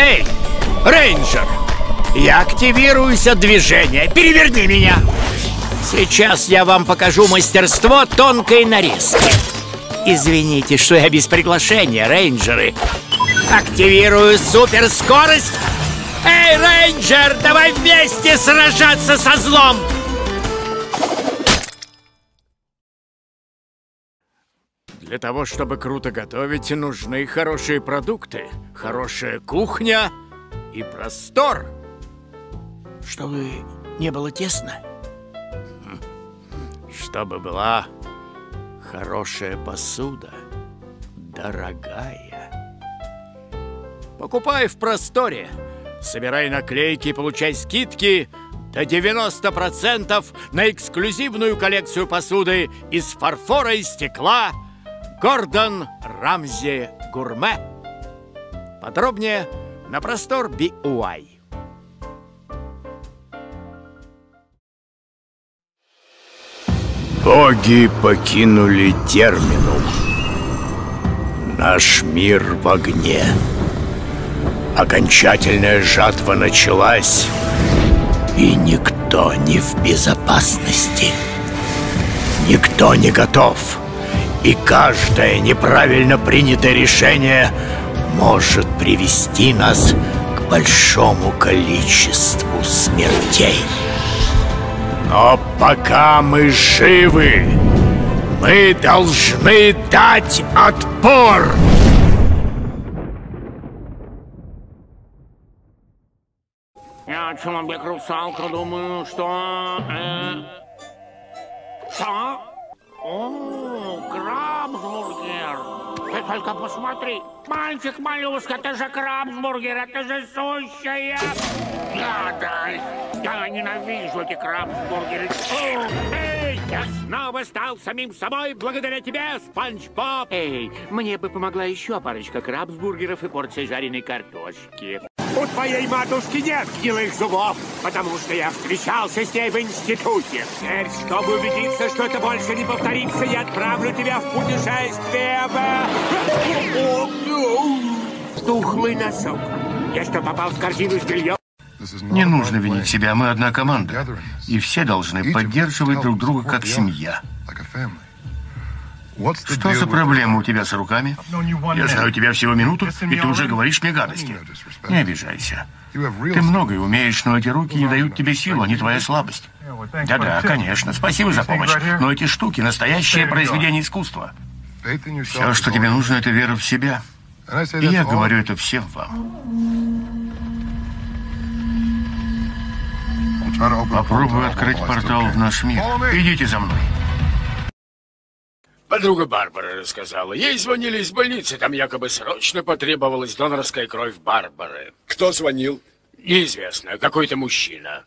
Эй, рейнджер! Я активируюсь от движения. Переверни меня! Сейчас я вам покажу мастерство тонкой нарезки. Извините, что я без приглашения, рейнджеры. Активирую суперскорость. Эй, рейнджер, давай вместе сражаться со злом! Для того, чтобы круто готовить, нужны хорошие продукты, хорошая кухня и простор. Чтобы не было тесно. Чтобы была хорошая посуда, дорогая. Покупай в просторе. Собирай наклейки и получай скидки до 90% на эксклюзивную коллекцию посуды из фарфора и стекла – Гордон Рамзи Гурме. Подробнее на простор BUI. Боги покинули терминум. Наш мир в огне. Окончательная жатва началась, и никто не в безопасности. Никто не готов. И каждое неправильно принятое решение может привести нас к большому количеству смертей. Но пока мы живы, мы должны дать отпор! Я человек русалка, думаю, что... Э... Что? О, крабсбургер! Ты только посмотри! Мальчик моллюск, это же крабсбургер, это же сущая гадость! Я ненавижу эти крабсбургеры! Я снова стал самим собой благодаря тебе, Спанч Боб! Эй, мне бы помогла еще парочка крабсбургеров и порция жареной картошки. У твоей матушки нет гнилых зубов, потому что я встречался с ней в институте. Теперь, чтобы убедиться, что это больше не повторится, я отправлю тебя в путешествие в... Тухлый носок. Я что, попал в корзину с бельем? Не нужно винить себя, мы одна команда. И все должны поддерживать друг друга как семья. Что за проблема у тебя с руками? Я знаю тебя всего минуту, и ты уже говоришь мне гадости. Не обижайся. Ты многое умеешь, но эти руки не дают тебе силу, они твоя слабость. Да-да, конечно, спасибо за помощь. Но эти штуки — настоящее произведение искусства. Все, что тебе нужно, это вера в себя. И я говорю это всем вам. Попробую открыть портал в наш мир. Идите за мной. Подруга Барбара рассказала. Ей звонили из больницы, там якобы срочно потребовалась донорская кровь Барбары. Кто звонил? Неизвестно, какой-то мужчина.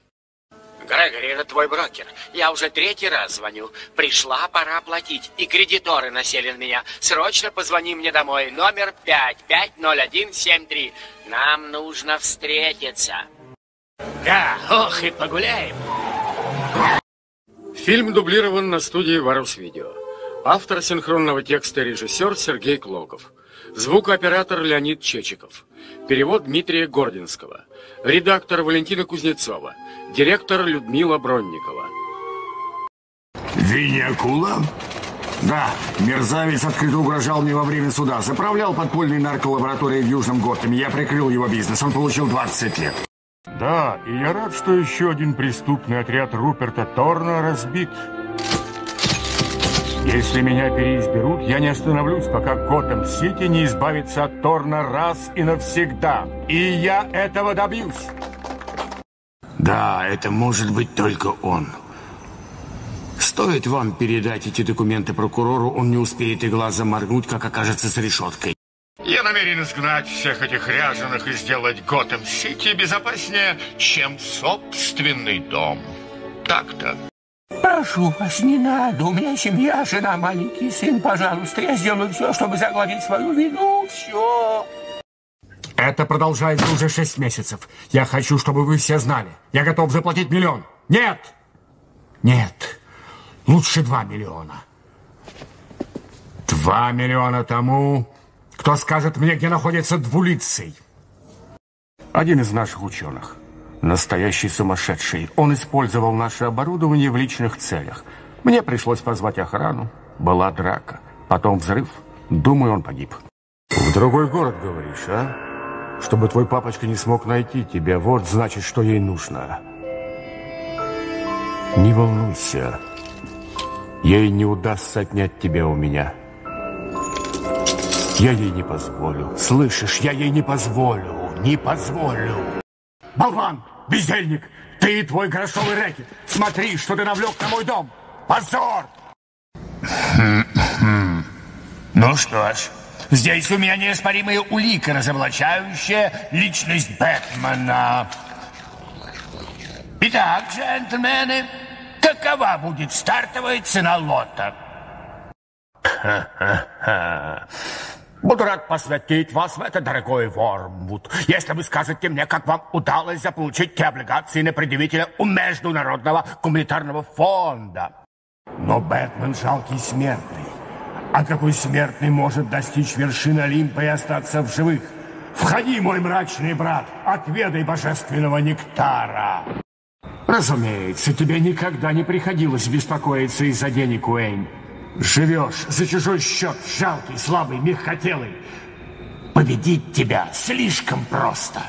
Грегори, это твой брокер. Я уже третий раз звоню. Пришла пора платить, и кредиторы насели на меня. Срочно позвони мне домой. Номер 550173. Нам нужно встретиться. Да, ох, и погуляем. Фильм дублирован на студии Варус Видео. Автор синхронного текста и режиссер Сергей Клоков. Звукооператор Леонид Чечиков. Перевод Дмитрия Гординского. Редактор Валентина Кузнецова. Директор Людмила Бронникова. Винни-акула? Да, мерзавец открыто угрожал мне во время суда. Заправлял подпольной нарколабораторией в Южном Готэме. Я прикрыл его бизнес. Он получил 20 лет. Да, и я рад, что еще один преступный отряд Руперта Торна разбит. Если меня переизберут, я не остановлюсь, пока Готэм-Сити не избавится от Торна раз и навсегда. И я этого добьюсь. Да, это может быть только он. Стоит вам передать эти документы прокурору, он не успеет и глазом моргнуть, как окажется с решеткой. Я намерен изгнать всех этих ряженых и сделать Готэм-Сити безопаснее, чем собственный дом. Так-то. Прошу вас, не надо. У меня семья, жена, маленький сын. Пожалуйста, я сделаю все, чтобы загладить свою вину. Все. Это продолжается уже шесть месяцев. Я хочу, чтобы вы все знали. Я готов заплатить миллион. Нет! Нет. Лучше два миллиона. Два миллиона тому, кто скажет мне, где находится двулицей. Один из наших ученых. Настоящий сумасшедший. Он использовал наше оборудование в личных целях. Мне пришлось позвать охрану. Была драка. Потом взрыв. Думаю, он погиб. В другой город, говоришь, а? Чтобы твой папочка не смог найти тебя. Вот значит, что ей нужно. Не волнуйся. Ей не удастся отнять тебя у меня. Я ей не позволю. Слышишь, я ей не позволю. Не позволю. Болван, бездельник, ты и твой грошовый рэкет. Смотри, что ты навлек на мой дом. Позор! Ну что ж, здесь у меня неоспоримая улика, разоблачающая личность Бэтмена. Итак, джентльмены, какова будет стартовая цена лота? Буду рад посвятить вас в это, дорогой Вормвуд, если вы скажете мне, как вам удалось заполучить те облигации на предъявителя у Международного гуманитарного фонда. Но Бэтмен жалкий смертный. А какой смертный может достичь вершины Олимпа и остаться в живых? Входи, мой мрачный брат, отведай божественного нектара. Разумеется, тебе никогда не приходилось беспокоиться из-за денег, Уэйн. Живешь за чужой счет, жалкий, слабый, мягкотелый. Победить тебя слишком просто.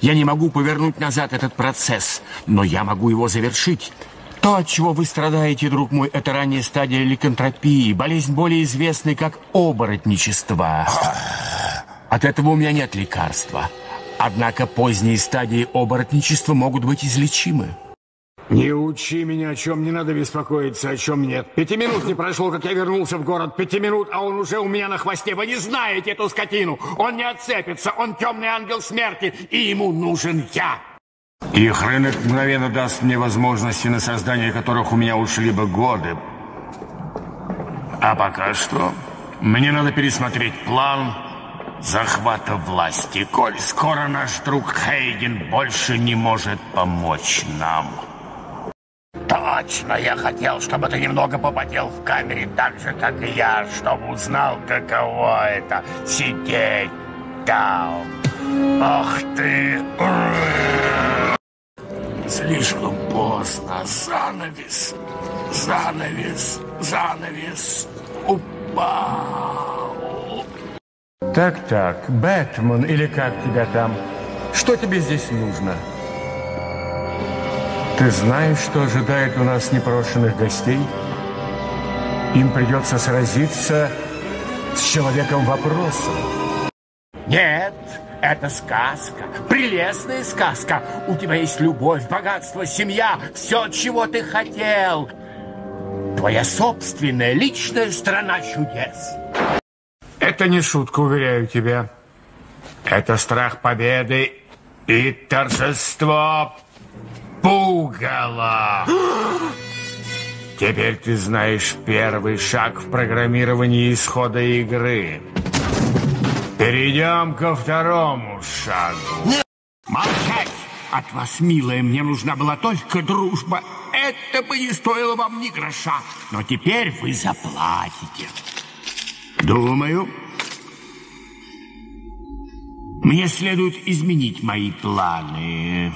Я не могу повернуть назад этот процесс, но я могу его завершить. То, от чего вы страдаете, друг мой, это ранняя стадия ликантропии, болезнь более известная как оборотничество. От этого у меня нет лекарства. Однако поздние стадии оборотничества могут быть излечимы. Не учи меня, о чем не надо беспокоиться, о чем нет. Пяти минут не прошло, как я вернулся в город. Пяти минут, а он уже у меня на хвосте. Вы не знаете эту скотину. Он не отцепится, он темный ангел смерти, и ему нужен я. Их рынок мгновенно даст мне возможности, на создание которых у меня ушли бы годы. А пока что мне надо пересмотреть план захвата власти, коль скоро наш друг Хейген больше не может помочь нам. Точно, я хотел, чтобы ты немного попотел в камере, так же, как и я, чтобы узнал, каково это — сидеть там. Ах ты! Слишком поздно. Занавес, занавес, занавес упал. Так-так, Бэтмен или как тебя там? Что тебе здесь нужно? Ты знаешь, что ожидает у нас непрошенных гостей? Им придется сразиться с человеком вопросом. Нет, это сказка, прелестная сказка. У тебя есть любовь, богатство, семья, все, чего ты хотел. Твоя собственная личная страна чудес. Это не шутка, уверяю тебя. Это страх победы и торжество пугала. Теперь ты знаешь первый шаг в программировании исхода игры. Перейдем ко второму шагу. Молчать! От вас, милая, мне нужна была только дружба. Это бы не стоило вам ни гроша. Но теперь вы заплатите. Думаю, мне следует изменить мои планы.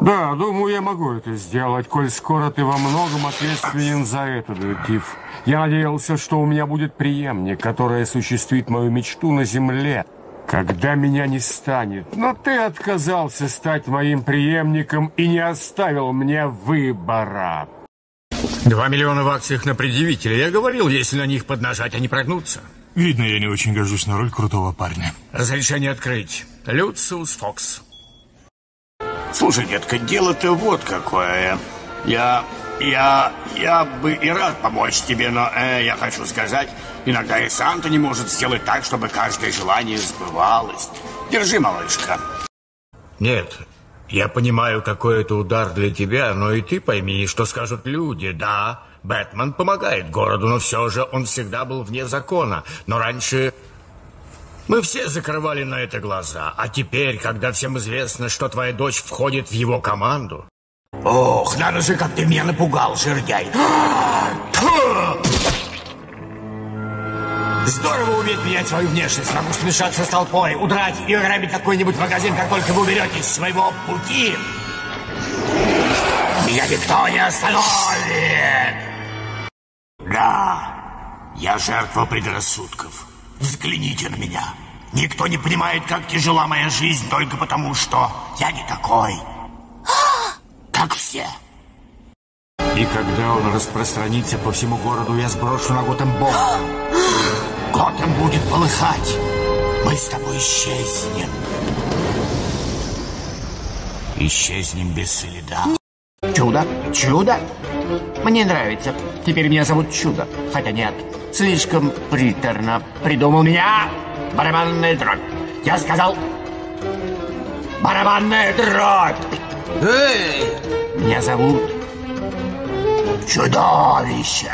Да, думаю, я могу это сделать, коль скоро ты во многом ответственен за это, детектив. Я надеялся, что у меня будет преемник, который осуществит мою мечту на земле, когда меня не станет. Но ты отказался стать моим преемником и не оставил мне выбора. Два миллиона в акциях на предъявителя. Я говорил, если на них поднажать, они прогнутся. Видно, я не очень горжусь на роль крутого парня. Разрешение открыть. Люциус Фокс. Слушай, детка, дело-то вот какое. Я... Я... Я бы и рад помочь тебе, но э, я хочу сказать, иногда и сам-то не может сделать так, чтобы каждое желание сбывалось. Держи, малышка. Нет, я понимаю, какой это удар для тебя, но и ты пойми, что скажут люди. Да, Бэтмен помогает городу, но все же он всегда был вне закона. Но раньше мы все закрывали на это глаза. А теперь, когда всем известно, что твоя дочь входит в его команду... Ох, надо же, как ты меня напугал, жердяй. Здорово уметь менять свою внешность. Могу смешаться с толпой, удрать и ограбить какой-нибудь магазин, как только вы уберетесь с своего пути. Меня никто не остановит! Да, я жертва предрассудков. Взгляните на меня. Никто не понимает, как тяжела моя жизнь только потому, что я не такой, как все. И когда он распространится по всему городу, я сброшу на Готэм бомбу. Готэм будет полыхать. Мы с тобой исчезнем. Исчезнем без следа. Чудо, чудо. Мне нравится. Теперь меня зовут Чудо. Хотя нет, слишком приторно. Придумал меня барабанная дробь. Я сказал барабанная дробь. Эй! Меня зовут Чудовище.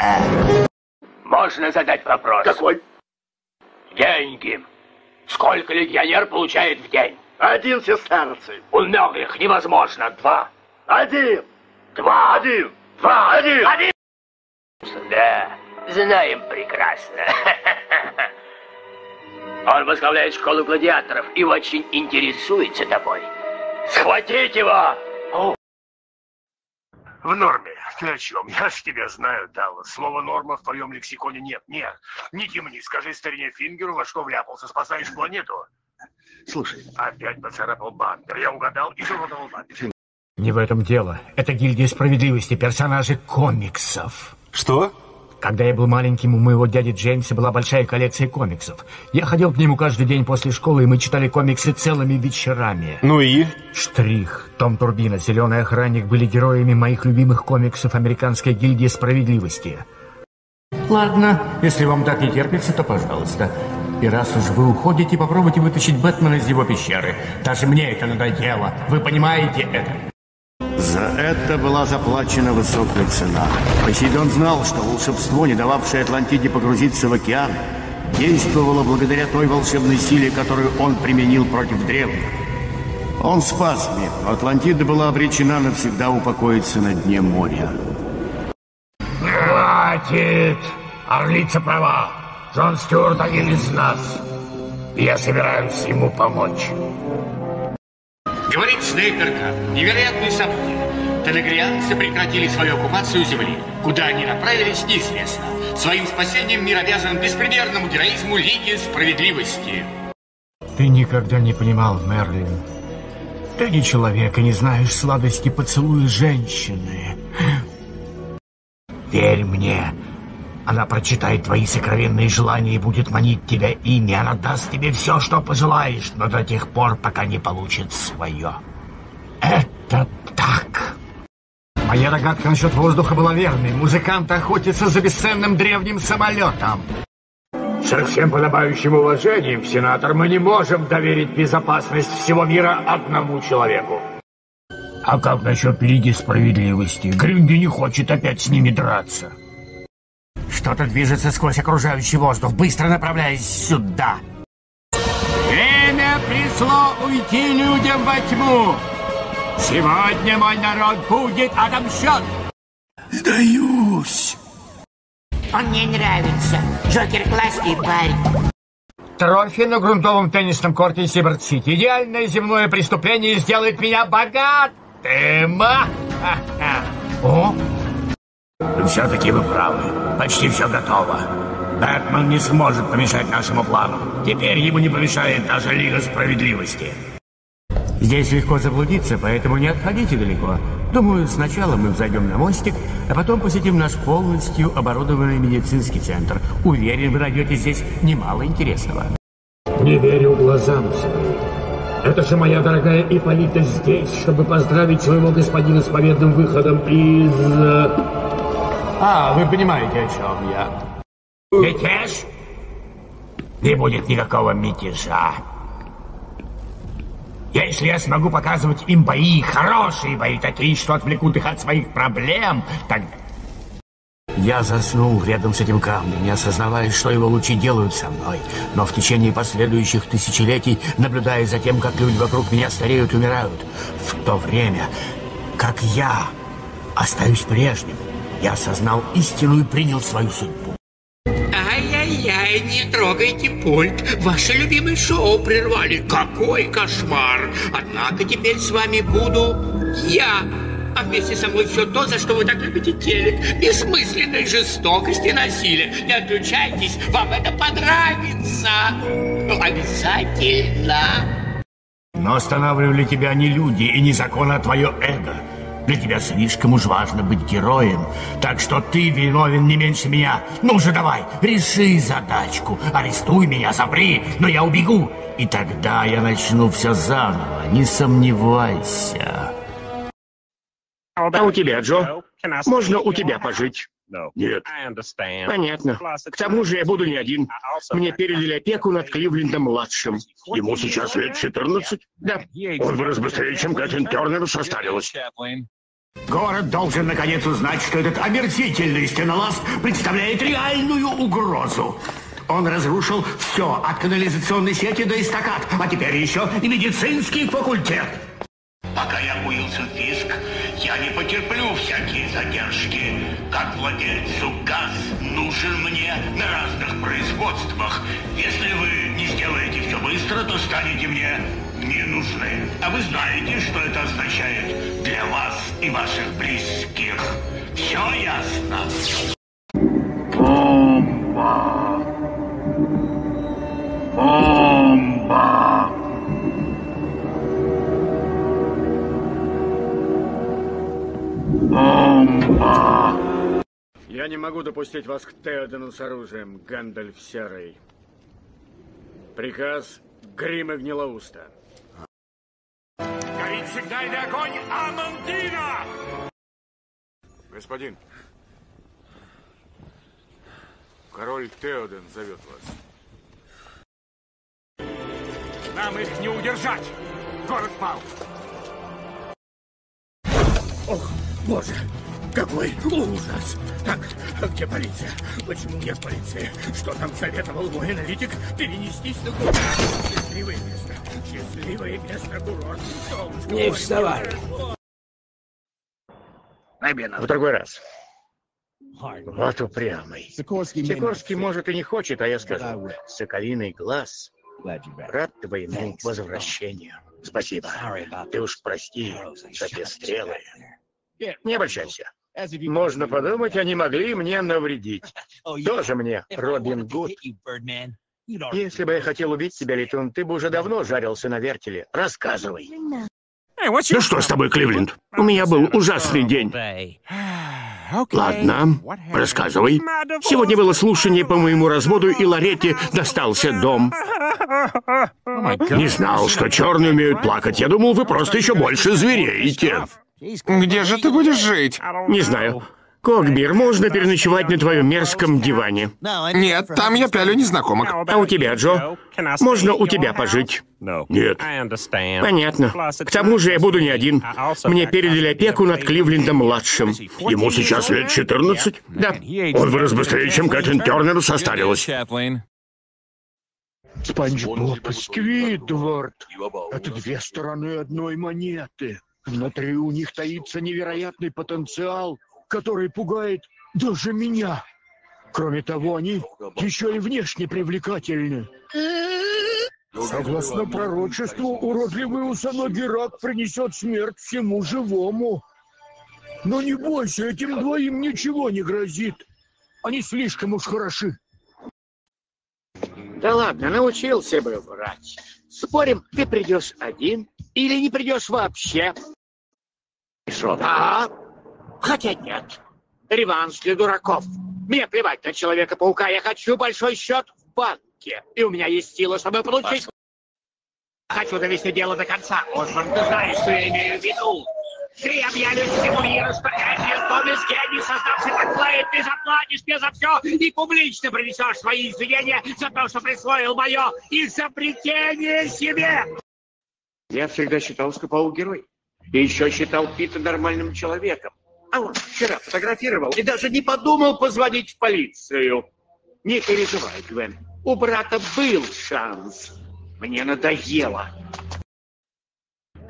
Можно задать вопрос? Какой? Деньги. Сколько легионер получает в день? Один сестерций. У многих невозможно. Два. Один. Два. Один. Два. Один. Один. Да, знаем прекрасно. Он возглавляет школу гладиаторов и очень интересуется тобой. Схватить его! В норме. Ты о чем? Я ж тебя знаю, Даллас. Слова норма в твоем лексиконе нет. Нет. Не темни. Скажи старине Фингеру, во что вляпался. Спасаешь планету. Слушай, Опять поцарапал бампер. Я угадал и замотал бампер. Не в этом дело. Это гильдия справедливости, персонажи комиксов. Что? Когда я был маленьким, у моего дяди Джеймса была большая коллекция комиксов. Я ходил к нему каждый день после школы, и мы читали комиксы целыми вечерами. Ну и? Штрих, Том Турбина, Зеленый охранник были героями моих любимых комиксов Американской гильдии справедливости. Ладно, если вам так не терпится, то пожалуйста. И раз уж вы уходите, попробуйте вытащить Бэтмена из его пещеры. Даже мне это надоело. Вы понимаете это? Это была заплачена высокая цена. Посейдон знал, что волшебство, не дававшее Атлантиде погрузиться в океан, действовало благодаря той волшебной силе, которую он применил против древних. Он спас мир, но Атлантида была обречена навсегда упокоиться на дне моря. Хватит! Орлица права. Джон Стюарт один из нас. Я собираюсь ему помочь. Говорит Снейперка. Невероятные события. Телегрианцы прекратили свою оккупацию Земли. Куда они направились, неизвестно. Своим спасением мир обязан беспримерному героизму Лиги Справедливости. Ты никогда не понимал, Мерлин. Ты не человек и не знаешь сладости поцелуя женщины. Верь мне. Она прочитает твои сокровенные желания и будет манить тебя ими. Она даст тебе все, что пожелаешь, но до тех пор, пока не получит свое. Это так. Моя догадка насчет воздуха была верной. Музыкант охотится за бесценным древним самолетом. Со всем подобающим уважением, сенатор, мы не можем доверить безопасность всего мира одному человеку. А как насчет Лиги Справедливости? Гранди не хочет опять с ними драться. Что-то движется сквозь окружающий воздух, быстро направляясь сюда. Время пришло уйти людям во тьму. Сегодня мой народ будет отомщен. Сдаюсь. Он мне нравится. Джокер классный парень. Трофи на грунтовом теннисном корте Сибирт-Сити. Идеальное земное преступление сделает меня богатым. О, все-таки вы правы. Почти все готово. Бэтмен не сможет помешать нашему плану. Теперь ему не помешает даже Лига Справедливости. Здесь легко заблудиться, поэтому не отходите далеко. Думаю, сначала мы взойдем на мостик, а потом посетим наш полностью оборудованный медицинский центр. Уверен, вы найдете здесь немало интересного. Не верю глазам своим. Это же моя дорогая Ипполита здесь, чтобы поздравить своего господина с победным выходом из... А, вы понимаете, о чем я. Мятеж? Не будет никакого мятежа. Если я смогу показывать им бои, хорошие бои, такие, что отвлекут их от своих проблем, тогда... Я заснул рядом с этим камнем, не осознавая, что его лучи делают со мной. Но в течение последующих тысячелетий, наблюдая за тем, как люди вокруг меня стареют и умирают, в то время, как я остаюсь прежним, я осознал истину и принял свою судьбу. Не трогайте пульт. Ваше любимое шоу прервали. Какой кошмар! Однако теперь с вами буду я. А вместе со мной все то, за что вы так любите телек. Бессмысленной жестокости насилия. Не отключайтесь, вам это понравится. Обязательно. Но останавливали тебя не люди и не закон, а твое эго. Для тебя слишком уж важно быть героем, так что ты виновен не меньше меня. Ну же давай, реши задачку, арестуй меня, запри, но я убегу. И тогда я начну все заново, не сомневайся. А у тебя, Джо? Можно у тебя пожить? Нет. Понятно. К тому же я буду не один. Мне передали опеку над Кливлендом-младшим. Ему сейчас лет 14? Да. Он вырос быстрее, чем Кэтлин Тернер состарилась. Город должен наконец узнать, что этот омерзительный стенолаз представляет реальную угрозу. Он разрушил все, от канализационной сети до эстакад, а теперь еще и медицинский факультет. Пока я курился фиск, я не потерплю всякие задержки. Как владельцу газ нужен мне на разных производствах. Если вы не сделаете все быстро, то станете мне не нужны. А вы знаете, что это означает для вас и ваших близких. Все ясно? Бомба! Бомба! Бомба! Я не могу допустить вас к Теодену с оружием, Гэндальф Серый. Приказ Грима Гнилоуста. Сигнальный огонь Амандина! Господин, король Теоден зовет вас. Нам их не удержать! Город пал! Ох, боже, какой ужас! Так, а где полиция? Почему нет полиции? Что там советовал мой аналитик? Перенестись на курорт. Счастливое место. Счастливое место курорт. Солнышко Не вставай. хорошо. В другой раз. Вот упрямый. Сикорский, может, и не хочет, а я скажу. Соколиный глаз. Рад твоему возвращению. Спасибо. Ты уж прости за те стрелы. Не обольщайся. Можно подумать, они могли мне навредить. Тоже мне Робин Гуд. Если бы я хотел убить тебя, Летун, ты бы уже давно жарился на вертеле. Рассказывай. Ну что с тобой, Кливленд? У меня был ужасный день. Ладно, рассказывай. Сегодня было слушание по моему разводу, и Лоретте достался дом. Не знал, что черные умеют плакать. Я думал, вы просто еще больше звереете. Где же ты будешь жить? Не знаю. Когбир, можно переночевать на твоем мерзком диване? Нет, там я пялю незнакомок. А у тебя, Джо? Можно у тебя пожить? Нет. Понятно. К тому же я буду не один. Мне передали опеку над Кливлендом-младшим. Ему сейчас лет 14? Да. Он вырос быстрее, чем Кэтлин Тернер состарилась. Спанч Боб и Сквидвард. Это две стороны одной монеты. Внутри у них таится невероятный потенциал, который пугает даже меня. Кроме того, они еще и внешне привлекательны. Согласно пророчеству, уродливый усоногий рак принесет смерть всему живому. Но не бойся, этим двоим ничего не грозит. Они слишком уж хороши. Да ладно, научился бы врать. Спорим, ты придешь один или не придешь вообще? Что? Да. Хотя нет. Реванш для дураков. Мне плевать на Человека-паука. Я хочу большой счет в банке. И у меня есть сила, чтобы получить... Хочу довести дело до конца. Осман, ты знаешь, что я имею в виду. Ты объявишь всему миру, что Эдриан Томас гений, создавший Бэкплейт, ты заплатишь мне за все и публично принесешь свои извинения за то, что присвоил мое изобретение себе. Я всегда считал, что Паук герой. И еще считал Пита нормальным человеком. А он вчера фотографировал и даже не подумал позвонить в полицию. Не переживай, Гвен. У брата был шанс. Мне надоело.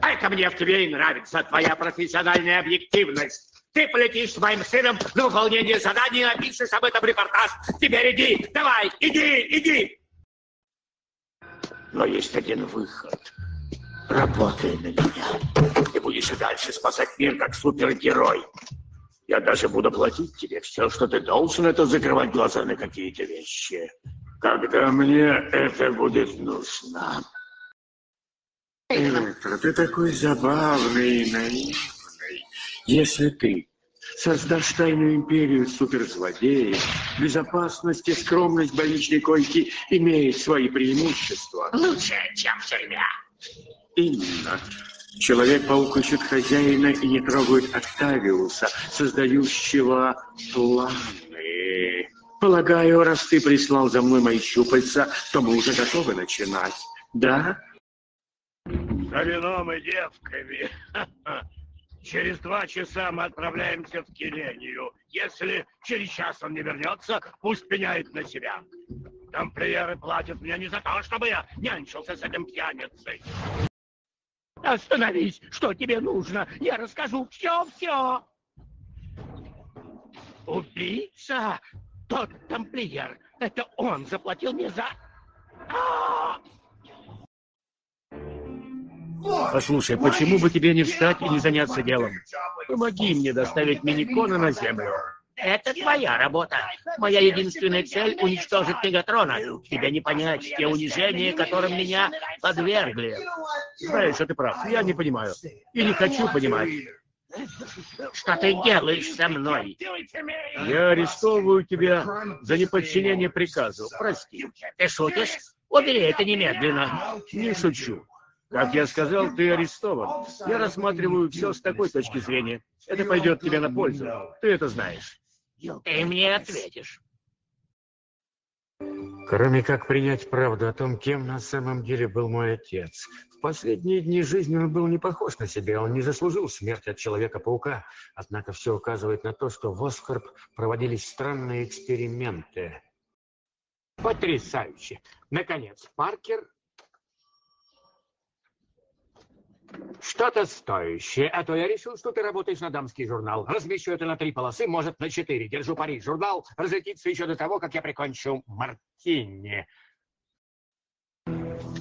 А это мне в тебе и нравится, твоя профессиональная объективность. Ты полетишь с моим сыном на выполнение задания, напишешь об этом репортаж. Теперь иди, давай, иди, иди. Но есть один выход. Работай на меня. Ты будешь и дальше спасать мир как супергерой. Я даже буду платить тебе все, что ты должен, это закрывать глаза на какие-то вещи. Когда мне это будет нужно. Электро, ты такой забавный и наивный. Если ты создашь тайную империю суперзлодеев, безопасность и скромность больничной койки имеют свои преимущества. Лучше, чем в тюрьме. Именно. Человек-паук ищет хозяина и не трогает Октавиуса, создающего планы. Полагаю, раз ты прислал за мной мои щупальца, то мы уже готовы начинать. Да? За вином и девками. Через два часа мы отправляемся в Килению. Если через час он не вернется, пусть пеняет на себя. Тамплиеры платят мне не за то, чтобы я нянчился с этим пьяницей. Остановись, что тебе нужно? Я расскажу все-все. Убийца? Тот тамплиер. Это он заплатил мне за... А! Послушай, почему бы тебе не встать и не заняться делом? Помоги мне доставить Миникона на Землю. Это твоя работа. Моя единственная цель — уничтожить Мегатрона. Тебе не понять те унижения, которым меня подвергли. Знаешь, что ты прав. Я не понимаю. И не хочу понимать. Что ты делаешь со мной? Я арестовываю тебя за неподчинение приказу. Прости. Ты шутишь? Убери это немедленно. Не шучу. Как я сказал, ты арестован. Я рассматриваю все с такой точки зрения. Это пойдет тебе на пользу. Ты это знаешь. Ты мне ответишь. Кроме как принять правду о том, кем на самом деле был мой отец. В последние дни жизни он был не похож на себя, он не заслужил смерти от Человека-паука. Однако все указывает на то, что в Оскорб проводились странные эксперименты. Потрясающе! Наконец, Паркер Что-то стоящее, а то я решил, что ты работаешь на дамский журнал. Размещу это на три полосы, может, на четыре. Держу пари. Журнал разлетится еще до того, как я прикончу Мартини.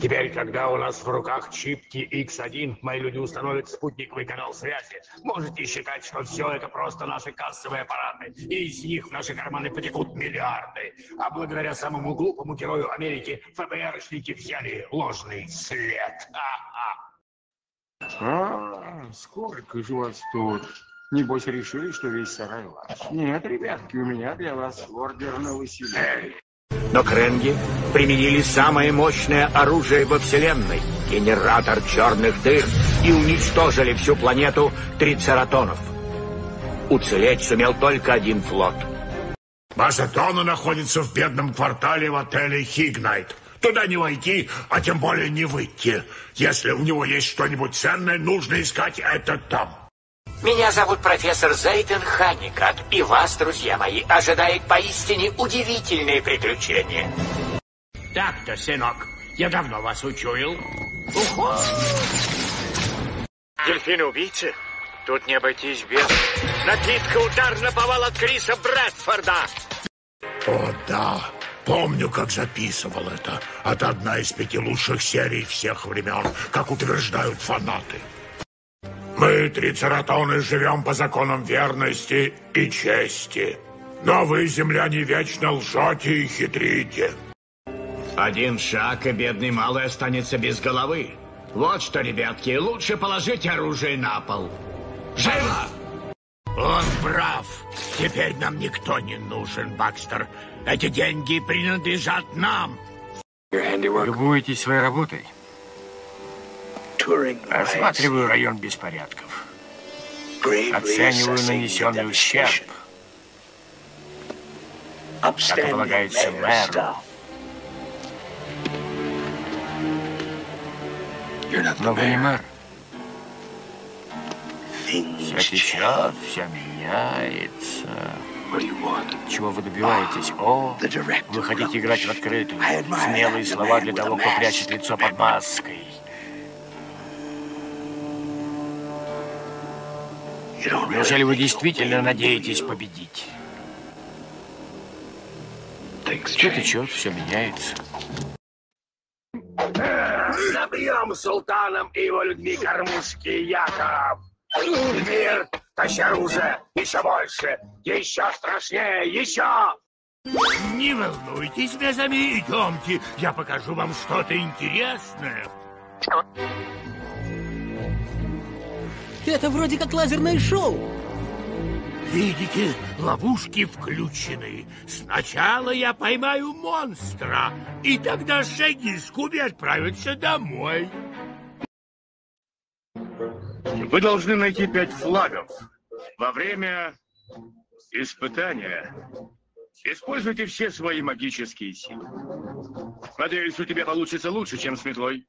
Теперь, когда у нас в руках чипки X1, мои люди установят спутниковый канал связи. Можете считать, что все это просто наши кассовые аппараты, и из них в наши карманы потекут миллиарды. А благодаря самому глупому герою Америки ФБРшники взяли ложный след. А-а. А, сколько же вас тут? Небось, решили, что весь сарай ваш. Нет, ребятки, у меня для вас ордер на выселение. Но Кренги применили самое мощное оружие во Вселенной — генератор черных дыр, и уничтожили всю планету трицератонов. Уцелеть сумел только один флот. База Дона находится в бедном квартале в отеле «Хигнайт». Туда не войти, а тем более не выйти. Если у него есть что-нибудь ценное, нужно искать это там. Меня зовут профессор Зейтен Ханикат, и вас, друзья мои, ожидает поистине удивительные приключения. Так-то, сынок, я давно вас учуял. Дельфины-убийцы? Тут не обойтись без... Напитка ударно-повал от Криса Брэдфорда! О, да. Помню, как записывал это. Это одна из пяти лучших серий всех времен, как утверждают фанаты. Мы, трицератоны, живем по законам верности и чести. Но вы, земляне, вечно лжете и хитрите. Один шаг, и бедный малый останется без головы. Вот что, ребятки, лучше положить оружие на пол. Живо! Он прав. Теперь нам никто не нужен, Бакстер. Эти деньги принадлежат нам. Любуетесь своей работой? Осматриваю район беспорядков. Оцениваю нанесенный ущерб. Как полагается мэру. Но вы не мэр. Все течет, все меняется. Чего вы добиваетесь? О, вы хотите играть в открытую. Смелые слова для того, кто прячет лицо под маской. Неужели вы действительно надеетесь победить? Черт и черт, все меняется. Забьем султаном и его людьми кормушки Яков. Мир, тащи оружие, еще больше, еще страшнее, еще! Не волнуйтесь, Мезами, идемте, я покажу вам что-то интересное. Это вроде как лазерное шоу. Видите, ловушки включены. Сначала я поймаю монстра, и тогда Шаги Скуби отправятся домой. Вы должны найти пять флагов. Во время испытания используйте все свои магические силы. Надеюсь, у тебя получится лучше, чем с метлой.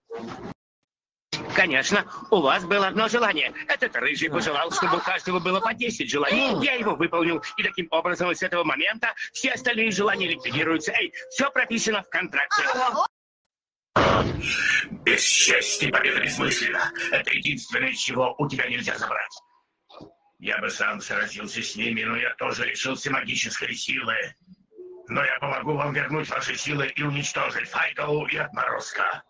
Конечно, у вас было одно желание. Этот рыжий пожелал, чтобы у каждого было по 10 желаний. Я его выполнил, и таким образом с этого момента все остальные желания ликвидируются. Эй, все прописано в контракте. Без чести победа бессмысленна. Это единственное, чего у тебя нельзя забрать. Я бы сам сразился с ними, но я тоже лишился магической силы. Но я помогу вам вернуть ваши силы и уничтожить Файдоу и Отморозка.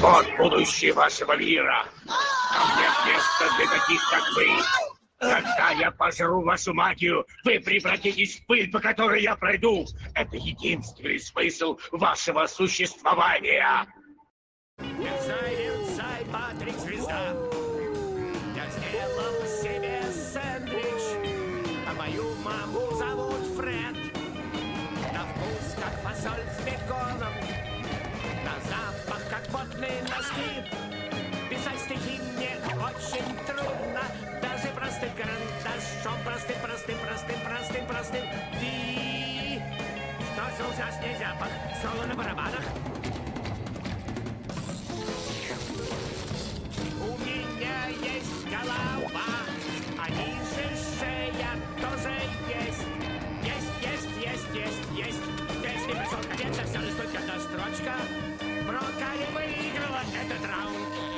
Вот будущее вашего мира. Там нет места для таких, как вы. Когда я пожру вашу магию, вы превратитесь в пыль, по которой я пройду. Это единственный смысл вашего существования. Мерцай, мерцай, Патрик, звезда. Я сделал себе сэндвич, а мою маму зовут Фред. На вкус, как фасоль с беконом, на запах, как потные носки. Писать стихи мне очень трудно, карандашом, простым, простым, простым, простым, простым. Ви, что за ужасный запах, соло на барабанах. У меня есть голова, а ниже шея тоже есть. Есть, есть, есть, есть, есть. Песни пришел конец, осталась только одна строчка. Брокколи выиграла этот раунд.